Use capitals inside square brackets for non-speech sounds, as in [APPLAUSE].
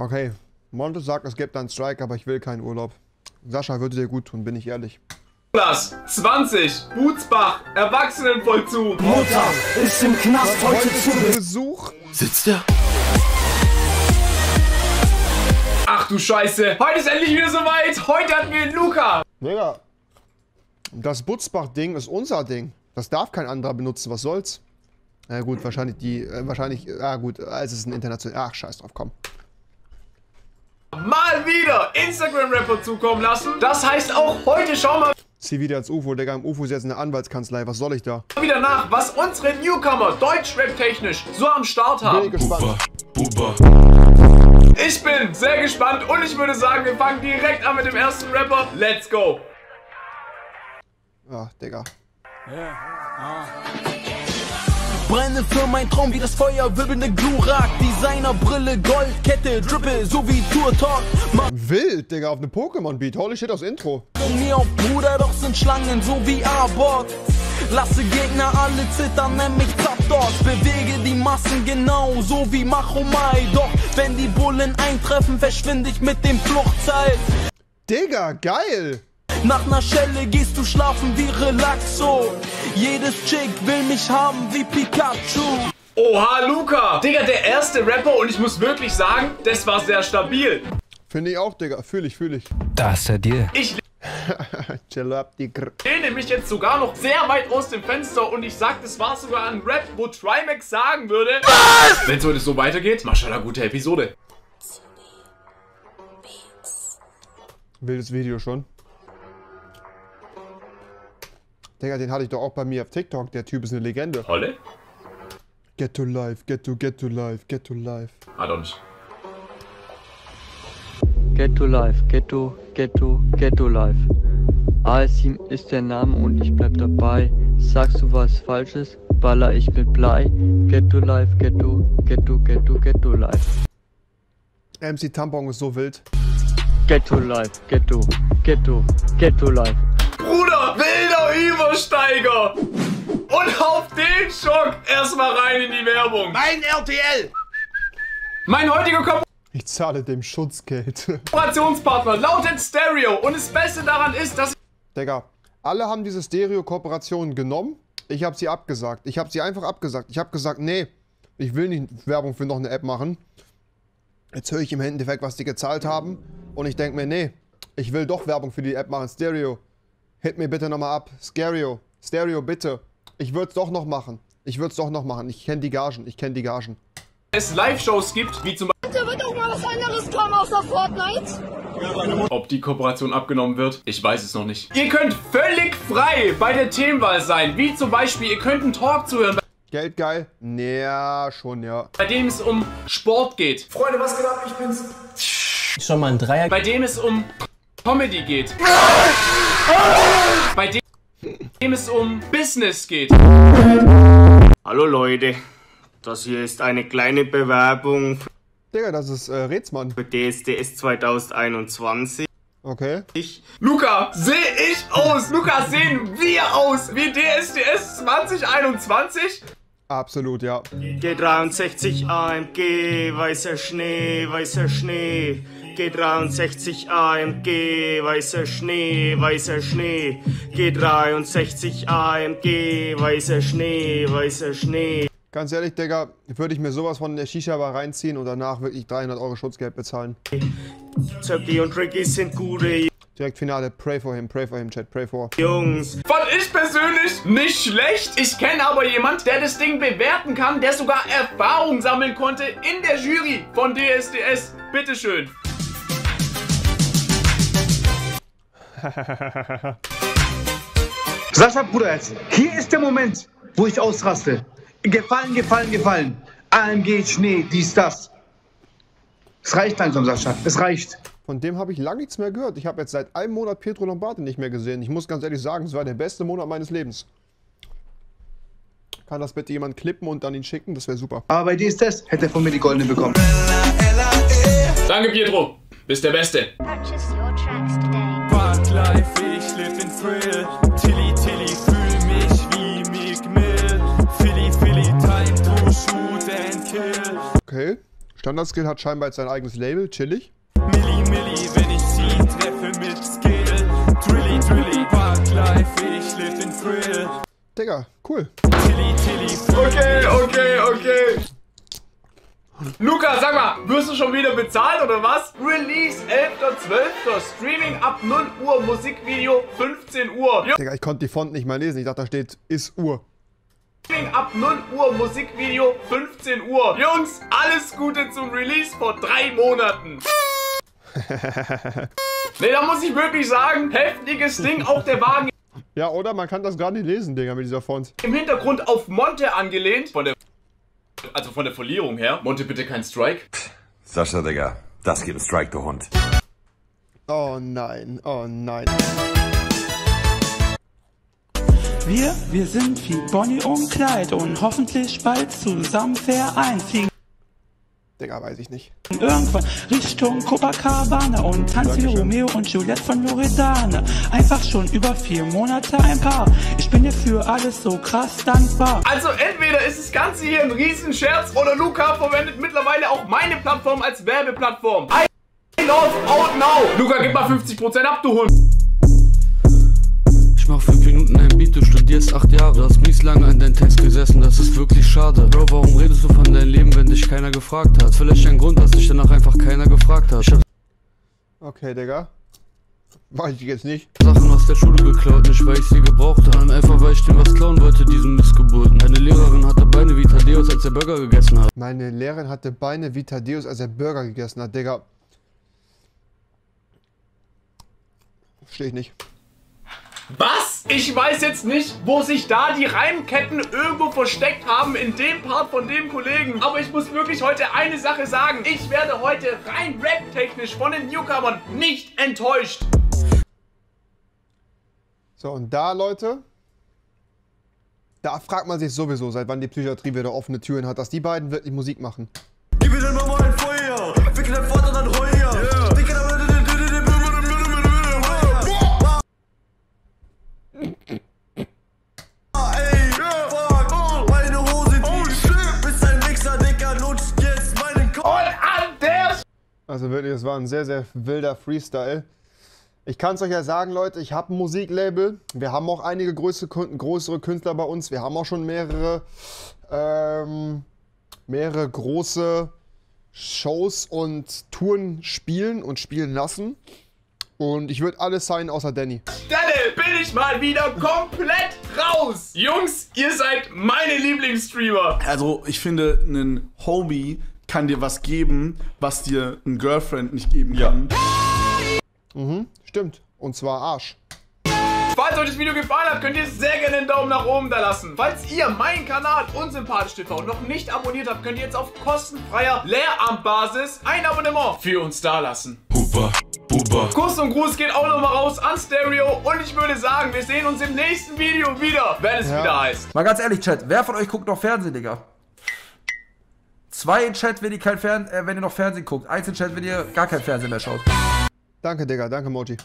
Okay, Monte sagt, es gibt einen Strike, aber ich will keinen Urlaub. Sascha würde dir gut tun, bin ich ehrlich. Plus 20, Butzbach, Erwachsenenvollzug. Mutter ist im Knast heute zu Besuch. Sitzt er? Ach du Scheiße, heute ist endlich wieder soweit. Heute hatten wir Luca. Digga, das Butzbach-Ding ist unser Ding. Das darf kein anderer benutzen, was soll's? Na gut, wahrscheinlich die, äh, wahrscheinlich, ah gut, es ist ein international, ach scheiß drauf, komm. Mal wieder Instagram-Rapper zukommen lassen. Das heißt auch heute schauen wir Zieh wieder ins UFO, Digga, im UFO ist jetzt eine Anwaltskanzlei, was soll ich da? wieder nach, was unsere Newcomer Deutschrap-technisch so am Start Bin haben. gespannt. Buba. Ich bin sehr gespannt und ich würde sagen, wir fangen direkt an mit dem ersten Rapper. Let's go. Ach, Digga. Brenne für mein Traum wie das Feuer, wirbelnde Glurak, Designerbrille, Goldkette, Drippe, so wie Tour Talk. Mach Wild, Digga, auf eine Pokémon-Beat. Holy shit, aus Intro. mir auf Bruder, doch sind Schlangen, so wie Arbok. Lasse Gegner alle zittern, nenn mich Zapdos. Bewege die Massen genau, so wie Machomai. Doch wenn die Bullen eintreffen, verschwinde ich mit dem Fluchtseil. Digga, geil. Nach ner Schelle gehst du schlafen wie Relaxo. Jedes Chick will mich haben wie Pikachu. Oha, Luca. Digga, der erste Rapper und ich muss wirklich sagen, das war sehr stabil. Finde ich auch, Digga. Fühl ich, fühl ich. Das ist er dir. Ich Chill up, Digga. lehne mich jetzt sogar noch sehr weit aus dem Fenster und ich sag, das war sogar ein Rap, wo Trimax sagen würde. Was? Wenn es heute so weitergeht, Maschallah, gute Episode. Wildes Video schon. Digga, den hatte ich doch auch bei mir auf TikTok. Der Typ ist eine Legende. Holle? Get to life, get to, get to life, get to life. Nicht. Get to Life, Get to, Get to, Get to Life. AS7 ist der Name und ich bleib dabei. Sagst du was Falsches, baller ich mit Blei. Get to Life, Get to, Get to, Get to, Get to Life. MC Tampon ist so wild. Get to Life, Get to, Get to, Get to Life. Bruder, wilder Übersteiger! Und auf den Schock erstmal rein in die Werbung. Mein RTL. Mein heutiger Ich zahle dem Schutzgeld. [LAUGHS] Kooperationspartner lautet Stereo und das Beste daran ist, dass Digga, alle haben diese Stereo-Kooperation genommen. Ich habe sie abgesagt. Ich habe sie einfach abgesagt. Ich habe gesagt, nee, ich will nicht Werbung für noch eine App machen. Jetzt höre ich im Endeffekt, was die gezahlt haben. Und ich denke mir, nee, ich will doch Werbung für die App machen. Stereo, hit mir bitte nochmal ab. Stereo, Stereo, bitte. Ich würde es doch noch machen. Ich würde es doch noch machen. Ich kenne die Gagen. Ich kenne die Gagen. es Live-Shows gibt, wie zum Da wird auch mal was anderes kommen außer Fortnite. Beispiel, ob die Kooperation abgenommen wird. Ich weiß es noch nicht. Ihr könnt völlig frei bei der Themenwahl sein, wie zum Beispiel, ihr könnt einen Talk zuhören, Geld geil? Ja, schon, ja. bei dem es um Sport geht. Freunde, was geht ab? Ich bin's. Schon mal ein Dreier. Bei dem es um Comedy geht. Bei dem, es um Business geht. Hallo Leute, das hier ist eine kleine Bewerbung Digga, das ist äh, Rätsmann. für DSDS 2021. Okay. Luca, sehe ich aus? Luca, sehen wir aus wie DSDS 2021? Absolut, ja. G63 AMG, weißer Schnee, weißer Schnee. G63 AMG, weißer Schnee, weißer Schnee. G63 AMG, weißer Schnee, weißer Schnee. Ganz ehrlich, Digga, würde ich mir sowas von der Shisha-Bar reinziehen und danach wirklich 300 Euro Schutzgeld bezahlen. Zöppi und Ricky sind gute Direkt Finale. Pray for him, pray for him, Chat, pray for. Jungs. Ich persönlich nicht schlecht. Ich kenne aber jemand, der das Ding bewerten kann, der sogar Erfahrung sammeln konnte in der Jury von DSDS. Bitteschön. [LAUGHS] Sascha Bruderherz, hier ist der Moment, wo ich ausraste. Gefallen, gefallen, gefallen. AMG, Schnee, dies, das. Es reicht langsam, Sascha. Es reicht. Von dem habe ich lange nichts mehr gehört. Ich habe jetzt seit einem Monat Pietro Lombardi nicht mehr gesehen. Ich muss ganz ehrlich sagen, es war der beste Monat meines Lebens. Kann das bitte jemand klippen und dann ihn schicken? Das wäre super. Aber bei dies, das hätte er von mir die goldene bekommen. Danke, Pietro. Bist der Beste. Purchase your tracks today. Fuck life, ich live in Thrill. Tilly, Tilly, fühl mich wie Meek Mill. Philly, Philly, time to shoot and kill. Okay. Standard-Skill hat scheinbar jetzt sein eigenes Label, chillig. Milli, wenn ich sie treffe mit Skill. Drilly, Drilly, Parklife, ich live in Thrill. Digga, cool. Tilly, Tilly, Okay, okay, okay. Luca, sag mal, wirst du schon wieder bezahlt oder was? Release 11.12. Streaming ab 0 Uhr, Musikvideo 15 Uhr. Digga, ich konnte die Font nicht mal lesen. Ich dachte, da steht ist Uhr. Streaming ab 0 Uhr, Musikvideo 15 Uhr. Jungs, alles Gute zum Release vor drei Monaten. [LAUGHS] ne, da muss ich wirklich sagen, heftiges Ding, auch der Wagen Ja, oder? Man kann das gar nicht lesen, Digga, mit dieser Font. im Hintergrund auf Monte angelehnt. Von der, also von der Folierung her. Monte, bitte kein Strike. Sascha, Digga, das gibt Strike, du Hund. Oh nein, oh nein. Wir, wir sind wie Bonnie und Clyde und hoffentlich bald zusammen vereint. Digga, weiß ich nicht. irgendwann Richtung Copacabana und tanzen wie Romeo und Juliette von Loredana. Einfach schon über vier Monate ein Paar. Ich bin dir für alles so krass dankbar. Also entweder ist das Ganze hier ein Riesenscherz oder Luca verwendet mittlerweile auch meine Plattform als Werbeplattform. I love out now. Luca, gib mal 50% ab, du Hund. Ich mach fünf Minuten ein Beat, du studierst acht Jahre. Du hast mies lange an deinem Text gesessen, das ist wirklich schade. Bro, warum redest du von dich keiner gefragt hat? Vielleicht ein Grund, dass dich danach einfach keiner gefragt hat. Okay, Digga. Weiß ich jetzt nicht. Sachen aus der Schule geklaut, nicht weil ich sie gebraucht habe, einfach weil ich dir was klauen wollte, diesen Missgeburten. Eine Lehrerin hatte Beine wie Thaddeus, als er Burger gegessen hat. Meine Lehrerin hatte Beine wie Thaddeus, als er Burger gegessen hat, Digga. Verstehe ich nicht. Was? Ich weiß jetzt nicht, wo sich da die Reimketten irgendwo versteckt haben in dem Part von dem Kollegen. Aber ich muss wirklich heute eine Sache sagen. Ich werde heute rein rap-technisch von den Newcomern nicht enttäuscht. So, und da, Leute, da fragt man sich sowieso, seit wann die Psychiatrie wieder offene Türen hat, dass die beiden wirklich Musik machen. Ein sehr, sehr wilder Freestyle. Ich kann es euch ja sagen, Leute, ich habe ein Musiklabel. Wir haben auch einige größere, Künstler bei uns. Wir haben auch schon mehrere, ähm, mehrere große Shows und Touren spielen und spielen lassen. Und ich würde alles sein außer Danny. Stelle bin ich mal wieder komplett raus. Jungs, ihr seid meine Lieblingsstreamer. Also, ich finde, ein Homie kann dir was geben, was dir ein Girlfriend nicht geben kann. Mhm, stimmt. Und zwar Arsch. Falls euch das Video gefallen hat, könnt ihr sehr gerne einen Daumen nach oben da lassen. Falls ihr meinen Kanal Unsympathisch TV noch nicht abonniert habt, könnt ihr jetzt auf kostenfreier Lehramtbasis ein Abonnement für uns da lassen. Huber, Huber. Kuss und Gruß geht auch nochmal raus an Stereo und ich würde sagen, wir sehen uns im nächsten Video wieder, wenn es Ja. wieder heißt. Mal ganz ehrlich, Chat, wer von euch guckt noch Fernsehen, Digga? Zwei in Chat, wenn ihr, kein Fern äh, wenn ihr noch Fernsehen guckt. Eins in Chat, wenn ihr gar kein Fernsehen mehr schaut. Danke, Digga. Danke, Moji.